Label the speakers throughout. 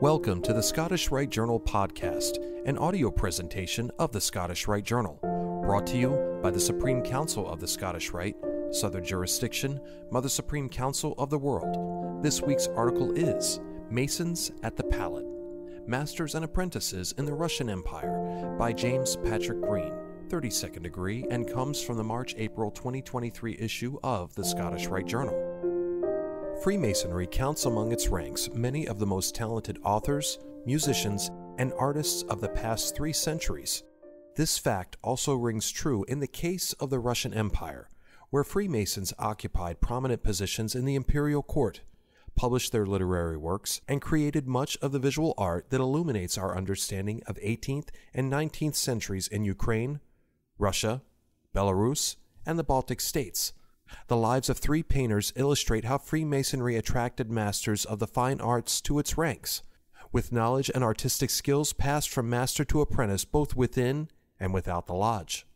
Speaker 1: Welcome to the Scottish Rite Journal podcast, an audio presentation of the Scottish Rite Journal, brought to you by the Supreme Council of the Scottish Rite, Southern Jurisdiction, Mother Supreme Council of the World. This week's article is Masons at the Palette Masters and Apprentices in the Russian Empire by James Patrick Green, 32nd degree, and comes from the March April 2023 issue of the Scottish Rite Journal. Freemasonry counts among its ranks many of the most talented authors, musicians, and artists of the past three centuries. This fact also rings true in the case of the Russian Empire, where Freemasons occupied prominent positions in the imperial court, published their literary works, and created much of the visual art that illuminates our understanding of 18th and 19th centuries in Ukraine, Russia, Belarus, and the Baltic states the lives of three painters illustrate how Freemasonry attracted masters of the fine arts to its ranks, with knowledge and artistic skills passed from master to apprentice both within and without the lodge.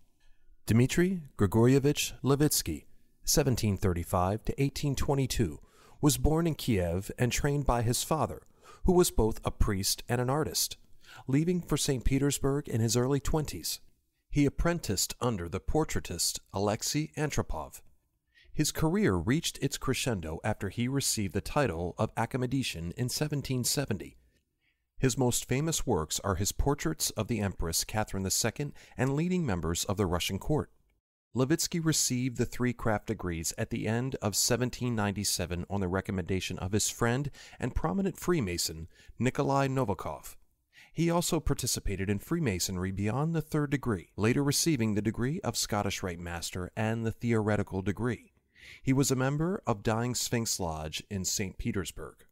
Speaker 1: Dmitri Grigorievich Levitsky, 1735 to 1822, was born in Kiev and trained by his father, who was both a priest and an artist. Leaving for St. Petersburg in his early twenties, he apprenticed under the portraitist Alexei Antropov his career reached its crescendo after he received the title of Academician in 1770. His most famous works are his portraits of the Empress Catherine II and leading members of the Russian court. Levitsky received the three craft degrees at the end of 1797 on the recommendation of his friend and prominent Freemason Nikolai Novikov. He also participated in Freemasonry beyond the third degree, later receiving the degree of Scottish Rite Master and the theoretical degree. He was a member of Dying Sphinx Lodge in St. Petersburg.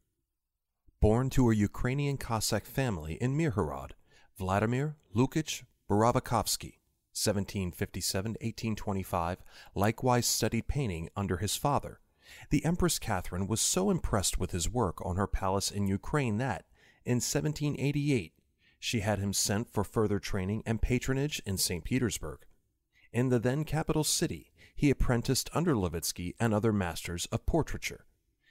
Speaker 1: Born to a Ukrainian Cossack family in Mirhorod, Vladimir Lukich Borovikovsky, 1757-1825, likewise studied painting under his father. The Empress Catherine was so impressed with his work on her palace in Ukraine that, in 1788, she had him sent for further training and patronage in St. Petersburg. In the then capital city, he apprenticed under Levitsky and other masters of portraiture.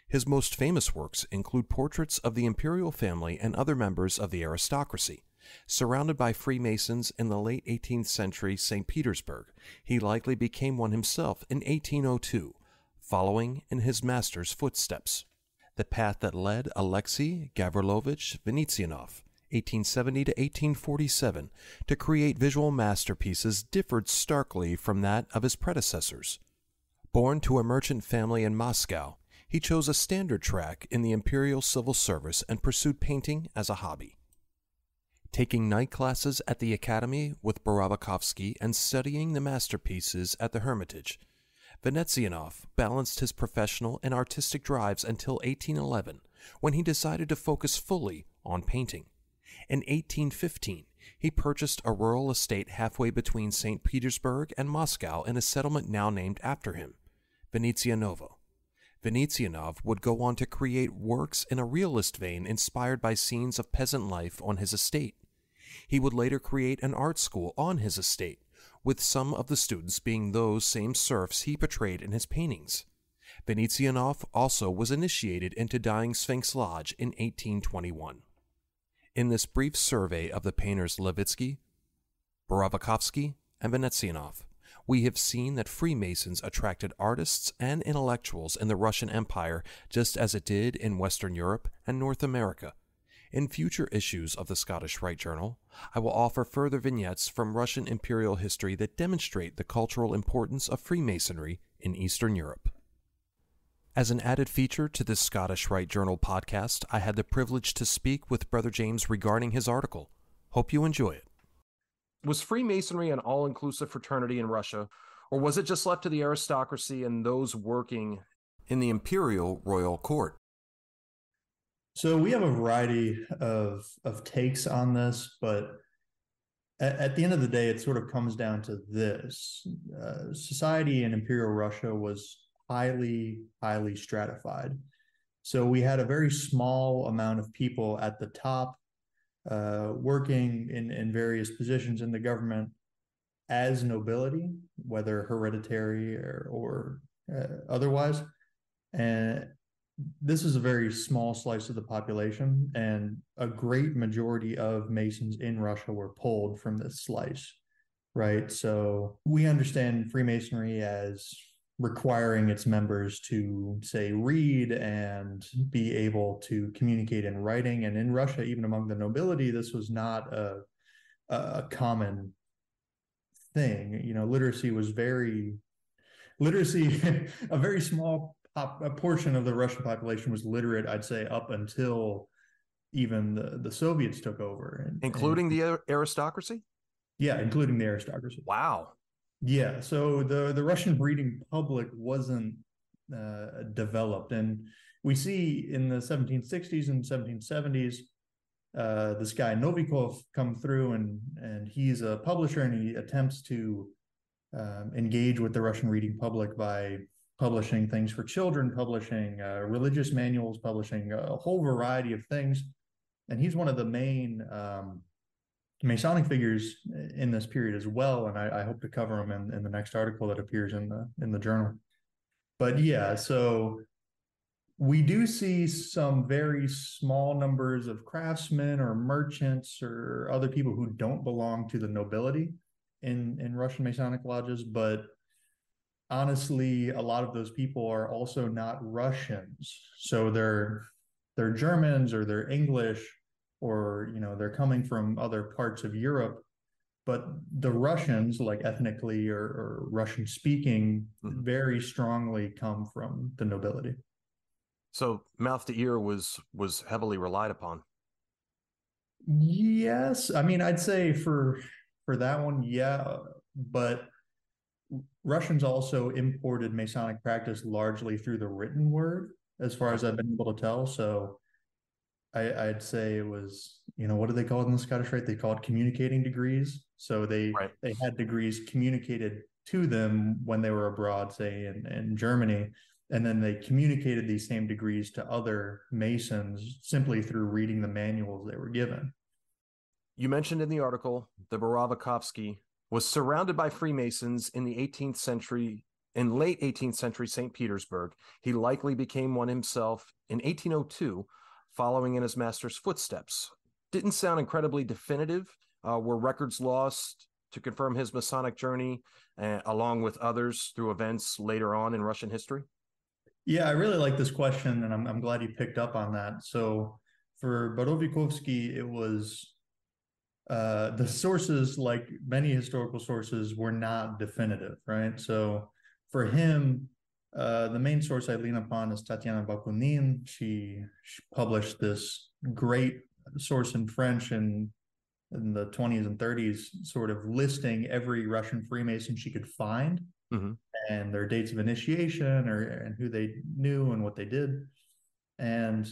Speaker 1: His most famous works include portraits of the imperial family and other members of the aristocracy. Surrounded by Freemasons in the late 18th century St. Petersburg, he likely became one himself in 1802, following in his master's footsteps. The path that led Alexei Gavrilovich Venezianov 1870 to 1847, to create visual masterpieces differed starkly from that of his predecessors. Born to a merchant family in Moscow, he chose a standard track in the Imperial Civil Service and pursued painting as a hobby. Taking night classes at the Academy with Borovikovsky and studying the masterpieces at the Hermitage, Venezianov balanced his professional and artistic drives until 1811, when he decided to focus fully on painting. In 1815, he purchased a rural estate halfway between St. Petersburg and Moscow in a settlement now named after him, Venezianovo. Venezianov would go on to create works in a realist vein inspired by scenes of peasant life on his estate. He would later create an art school on his estate, with some of the students being those same serfs he portrayed in his paintings. Venezianov also was initiated into Dying Sphinx Lodge in 1821. In this brief survey of the painters Levitsky, Borovikovsky, and Venezianov, we have seen that Freemasons attracted artists and intellectuals in the Russian Empire just as it did in Western Europe and North America. In future issues of the Scottish Rite Journal, I will offer further vignettes from Russian imperial history that demonstrate the cultural importance of Freemasonry in Eastern Europe. As an added feature to this Scottish Rite Journal podcast, I had the privilege to speak with Brother James regarding his article. Hope you enjoy it. Was Freemasonry an all inclusive fraternity in Russia, or was it just left to the aristocracy and those working in the imperial royal court?
Speaker 2: So we have a variety of, of takes on this, but at, at the end of the day, it sort of comes down to this uh, society in imperial Russia was highly, highly stratified. So we had a very small amount of people at the top uh, working in, in various positions in the government as nobility, whether hereditary or, or uh, otherwise. And this is a very small slice of the population, and a great majority of Masons in Russia were pulled from this slice, right? So we understand Freemasonry as requiring its members to say read and mm-hmm. be able to communicate in writing. And in russia even among the nobility this was not a, a common thing. You know literacy was very literacy a very small pop, a portion of the russian population was literate i'd say up until even the, the soviets took over.
Speaker 1: And, including and, the aristocracy?
Speaker 2: Yeah including the aristocracy.
Speaker 1: Wow
Speaker 2: yeah, so the the Russian breeding public wasn't uh, developed, and we see in the 1760s and 1770s uh, this guy Novikov come through, and and he's a publisher, and he attempts to um, engage with the Russian reading public by publishing things for children, publishing uh, religious manuals, publishing a whole variety of things, and he's one of the main um, Masonic figures uh, in this period as well, and I, I hope to cover them in, in the next article that appears in the in the journal. But yeah, so we do see some very small numbers of craftsmen or merchants or other people who don't belong to the nobility in in Russian Masonic lodges, but honestly, a lot of those people are also not Russians, so they're they're Germans or they're English or you know they're coming from other parts of Europe, but the Russians, like ethnically or, or Russian speaking, mm-hmm. very strongly come from the nobility.
Speaker 1: So mouth to ear was was heavily relied upon.
Speaker 2: Yes, I mean I'd say for for that one, yeah, but Russians also imported Masonic practice largely through the written word, as far as I've been able to tell. So I, would say it was, you know, what do they call it in the Scottish Rite? They called communicating degrees. So they right. they had degrees communicated to them when they were abroad, say in, in Germany, and then they communicated these same degrees to other Masons simply through reading the manuals they were given.
Speaker 1: You mentioned in the article the Borovikovsky was surrounded by Freemasons in the 18th century. In late 18th century St. Petersburg, he likely became one himself in 1802 following in his master's footsteps. Didn't sound incredibly definitive. Uh, were records lost to confirm his Masonic journey, uh, along with others through events later on in Russian history?
Speaker 2: Yeah, I really like this question, and I'm, I'm glad you picked up on that. So for Borovikovsky, it was uh, the sources, like many historical sources, were not definitive, right? So for him, uh, the main source I lean upon is Tatiana Bakunin. She, she, published this great source in French in, in the 20s and 30s, sort of listing every Russian Freemason she could find mm-hmm. and their dates of initiation or and who they knew and what they did. And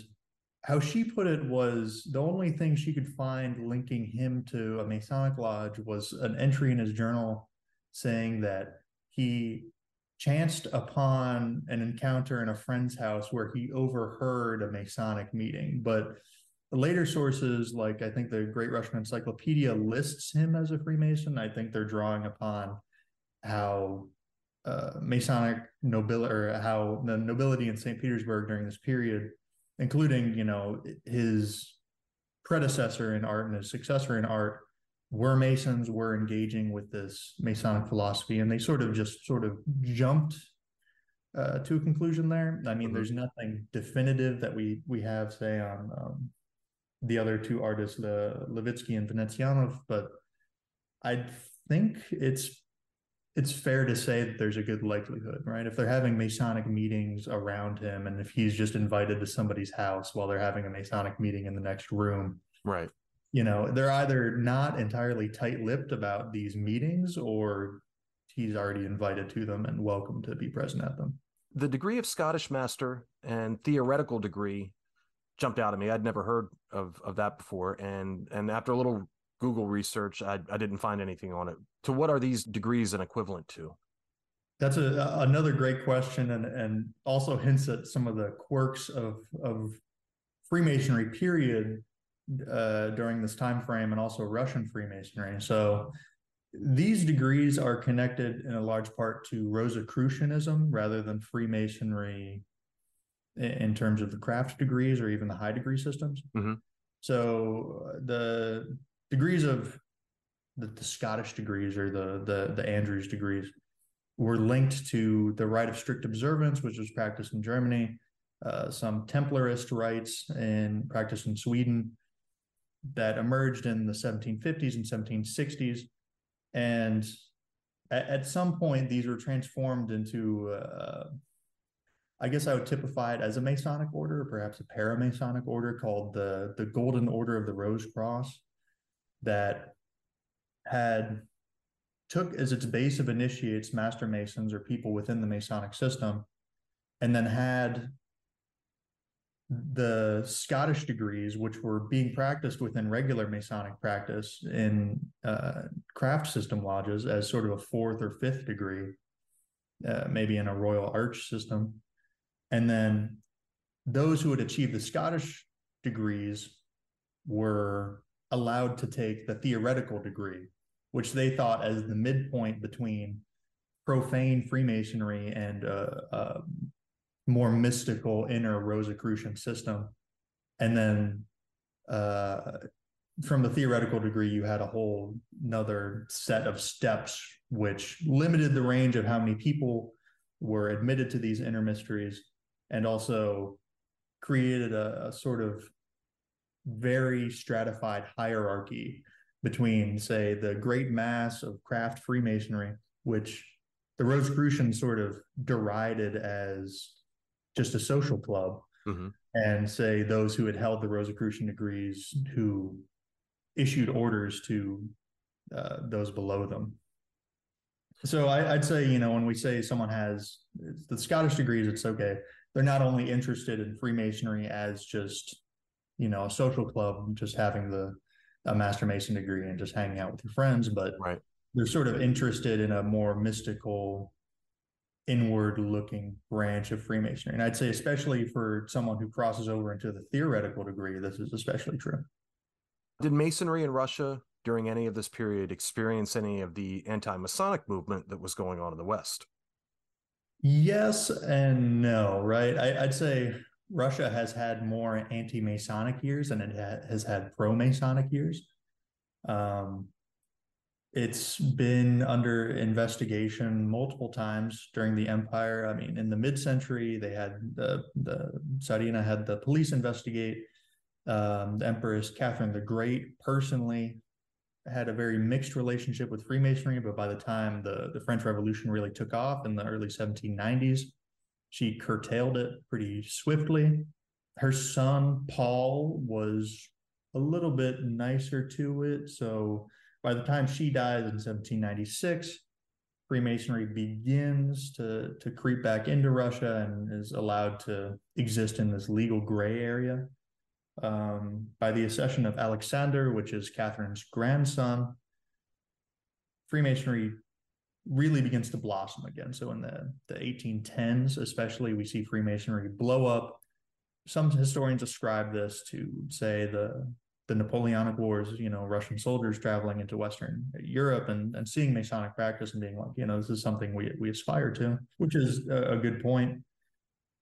Speaker 2: how she put it was the only thing she could find linking him to a Masonic lodge was an entry in his journal saying that he chanced upon an encounter in a friend's house where he overheard a Masonic meeting. But later sources, like I think the Great Russian Encyclopedia, lists him as a Freemason. I think they're drawing upon how uh, Masonic nobility or how the nobility in St. Petersburg during this period, including you know his predecessor in art and his successor in art, were Masons were engaging with this Masonic philosophy, and they sort of just sort of jumped uh, to a conclusion there. I mean, mm-hmm. there's nothing definitive that we we have say on um, the other two artists, the Levitsky and Venezianov, but I think it's it's fair to say that there's a good likelihood, right? If they're having Masonic meetings around him, and if he's just invited to somebody's house while they're having a Masonic meeting in the next room,
Speaker 1: right?
Speaker 2: You know they're either not entirely tight-lipped about these meetings or he's already invited to them and welcome to be present at them.
Speaker 1: The degree of scottish master and theoretical degree jumped out at me. I'd never heard of of that before. And and after a little google research i, I didn't find anything on it. To what are these degrees an equivalent to?
Speaker 2: That's a, another great question and and also hints at some of the quirks of of freemasonry period uh, during this time frame and also Russian Freemasonry. So these degrees are connected in a large part to Rosicrucianism rather than Freemasonry in terms of the craft degrees or even the high degree systems.
Speaker 1: Mm-hmm.
Speaker 2: So the degrees of the, the Scottish degrees or the, the the Andrews degrees were linked to the rite of strict observance, which was practiced in Germany, uh, some Templarist rites and practiced in Sweden that emerged in the 1750s and 1760s. And at, at some point, these were transformed into, uh, I guess I would typify it as a Masonic order, or perhaps a paramasonic order called the, the Golden Order of the Rose Cross that had took as its base of initiates master masons or people within the masonic system and then had the Scottish degrees, which were being practiced within regular Masonic practice in uh, craft system lodges as sort of a fourth or fifth degree, uh, maybe in a Royal Arch system. And then those who had achieved the Scottish degrees were allowed to take the theoretical degree, which they thought as the midpoint between profane Freemasonry and uh, uh more mystical inner Rosicrucian system. And then uh, from the theoretical degree, you had a whole another set of steps which limited the range of how many people were admitted to these inner mysteries and also created a, a sort of very stratified hierarchy between, say, the great mass of craft Freemasonry, which the Rosicrucians sort of derided as just a social club mm-hmm. and say those who had held the Rosicrucian degrees who issued orders to uh, those below them. So I, would say, you know, when we say someone has the Scottish degrees, it's okay. They're not only interested in Freemasonry as just, you know, a social club, just having the a Master Mason degree and just hanging out with your friends, but
Speaker 1: right.
Speaker 2: they're sort of interested in a more mystical inward looking branch of Freemasonry. And I'd say, especially for someone who crosses over into the theoretical degree, this is especially true.
Speaker 1: Did Masonry in Russia during any of this period experience any of the anti Masonic movement that was going on in the West?
Speaker 2: Yes and no, right? I, would say Russia has had more anti Masonic years than it ha- has had pro Masonic years. Um, it's been under investigation multiple times during the empire. I mean, in the mid-century, they had the the Tsarina had the police investigate. Um, the Empress Catherine the Great personally had a very mixed relationship with Freemasonry, but by the time the the French Revolution really took off in the early 1790s, she curtailed it pretty swiftly. Her son Paul was a little bit nicer to it, so by the time she dies in 1796, Freemasonry begins to, to creep back into Russia and is allowed to exist in this legal gray area. Um, by the accession of Alexander, which is Catherine's grandson, Freemasonry really begins to blossom again. So in the, the 1810s, especially, we see Freemasonry blow up. Some historians ascribe this to, say, the the Napoleonic Wars, you know, Russian soldiers traveling into Western Europe and, and seeing Masonic practice and being like, you know, this is something we, we aspire to, which is a, a good point.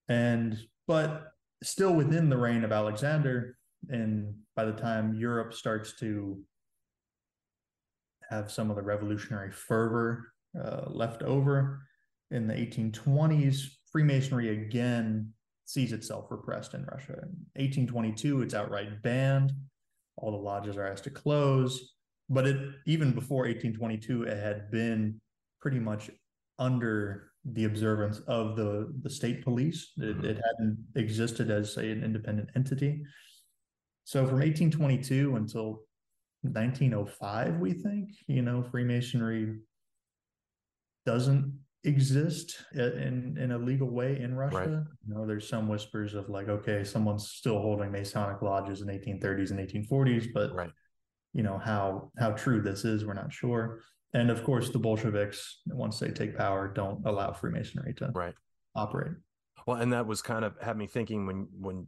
Speaker 2: And, but still within the reign of Alexander, and by the time Europe starts to have some of the revolutionary fervor uh, left over in the 1820s, Freemasonry again sees itself repressed in Russia. In 1822, it's outright banned all the lodges are asked to close. But it even before 1822, it had been pretty much under the observance of the the state police. It, mm-hmm. it hadn't existed as say an independent entity. So from 1822 until 1905, we think you know Freemasonry doesn't exist in in a legal way in Russia. Right. You know, there's some whispers of like, okay, someone's still holding Masonic lodges in 1830s and 1840s, but
Speaker 1: right.
Speaker 2: you know how how true this is, we're not sure. And of course, the Bolsheviks, once they take power, don't allow Freemasonry to
Speaker 1: right.
Speaker 2: operate.
Speaker 1: Well, and that was kind of had me thinking when when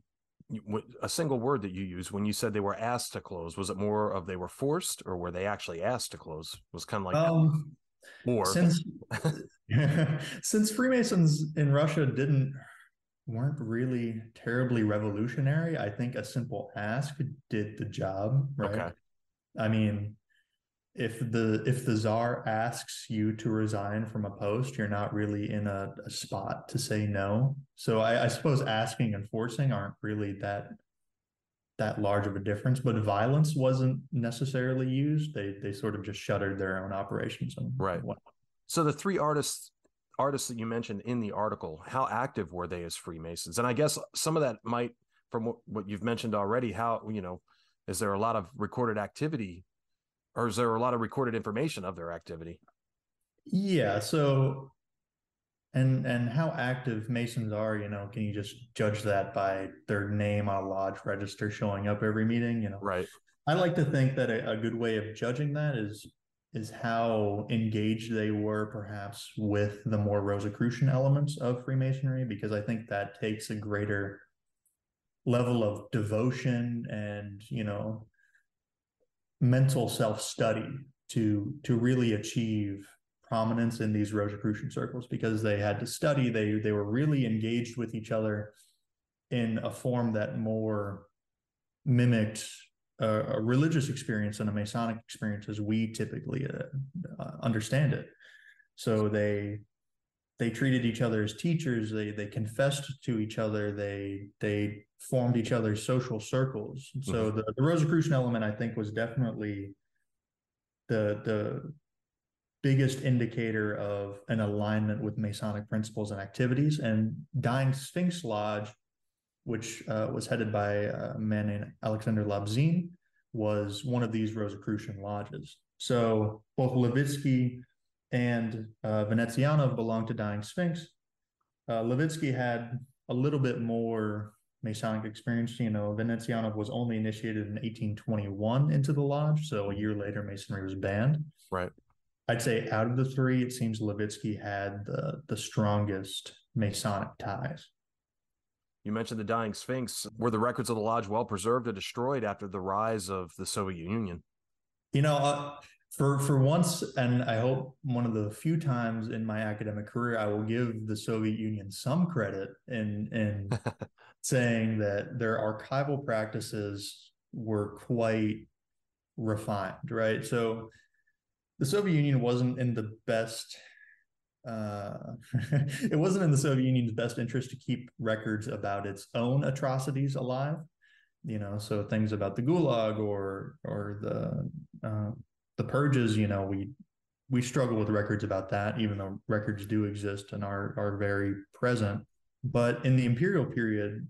Speaker 1: a single word that you used when you said they were asked to close was it more of they were forced or were they actually asked to close it was kind of like
Speaker 2: um,
Speaker 1: or
Speaker 2: since since Freemasons in Russia didn't weren't really terribly revolutionary. I think a simple ask did the job, right? Okay. I mean, if the if the czar asks you to resign from a post, you're not really in a, a spot to say no. So I, I suppose asking and forcing aren't really that that large of a difference. But violence wasn't necessarily used. They they sort of just shuttered their own operations and
Speaker 1: right. So the three artists artists that you mentioned in the article, how active were they as Freemasons? And I guess some of that might, from what, what you've mentioned already, how you know, is there a lot of recorded activity, or is there a lot of recorded information of their activity?
Speaker 2: Yeah. So, and and how active Masons are, you know, can you just judge that by their name on a lodge register showing up every meeting? You know,
Speaker 1: right.
Speaker 2: I like to think that a, a good way of judging that is is how engaged they were perhaps with the more Rosicrucian elements of Freemasonry, because I think that takes a greater level of devotion and, you know, mental self-study to to really achieve prominence in these Rosicrucian circles because they had to study, they they were really engaged with each other in a form that more mimicked a, a religious experience and a Masonic experience as we typically uh, uh, understand it. So they they treated each other as teachers. They they confessed to each other. They they formed each other's social circles. So mm-hmm. the, the Rosicrucian element, I think, was definitely the the biggest indicator of an alignment with Masonic principles and activities. And Dying Sphinx Lodge which uh, was headed by a man named Alexander Labzin, was one of these Rosicrucian lodges. So both Levitsky and uh, belonged to Dying Sphinx. Uh, Levitsky had a little bit more Masonic experience. You know, Venezianov was only initiated in 1821 into the lodge, so a year later, Masonry was banned.
Speaker 1: Right.
Speaker 2: I'd say out of the three, it seems Levitsky had the the strongest Masonic ties.
Speaker 1: You mentioned the dying Sphinx. Were the records of the lodge well preserved or destroyed after the rise of the Soviet Union?
Speaker 2: You know, uh, for for once, and I hope one of the few times in my academic career, I will give the Soviet Union some credit in in saying that their archival practices were quite refined, right? So the Soviet Union wasn't in the best uh, it wasn't in the Soviet Union's best interest to keep records about its own atrocities alive. You know, so things about the Gulag or or the uh, the purges. You know, we we struggle with records about that, even though records do exist and are are very present. But in the imperial period,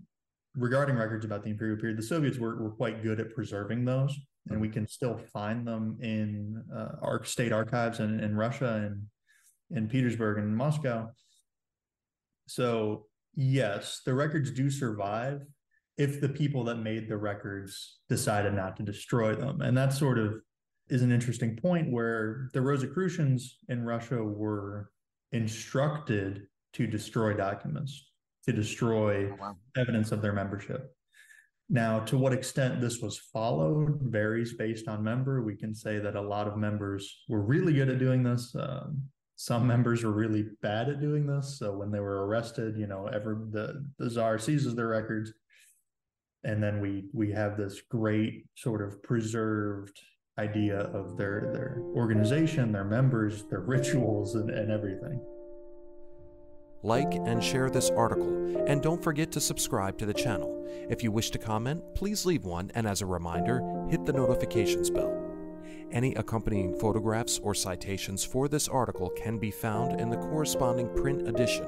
Speaker 2: regarding records about the imperial period, the Soviets were, were quite good at preserving those, and we can still find them in uh, our state archives in, in Russia and in Petersburg and Moscow. So, yes, the records do survive if the people that made the records decided not to destroy them. And that sort of is an interesting point where the Rosicrucians in Russia were instructed to destroy documents, to destroy oh, wow. evidence of their membership. Now, to what extent this was followed varies based on member. We can say that a lot of members were really good at doing this. Um, some members were really bad at doing this. So when they were arrested, you know, ever the the czar seizes their records, and then we we have this great sort of preserved idea of their their organization, their members, their rituals, and, and everything.
Speaker 1: Like and share this article, and don't forget to subscribe to the channel. If you wish to comment, please leave one, and as a reminder, hit the notifications bell. Any accompanying photographs or citations for this article can be found in the corresponding print edition.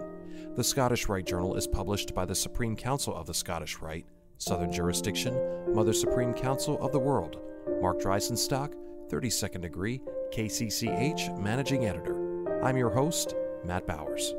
Speaker 1: The Scottish Rite Journal is published by the Supreme Council of the Scottish Rite, Southern Jurisdiction, Mother Supreme Council of the World. Mark Dreisonstok, 32nd degree, KCCH Managing Editor. I'm your host, Matt Bowers.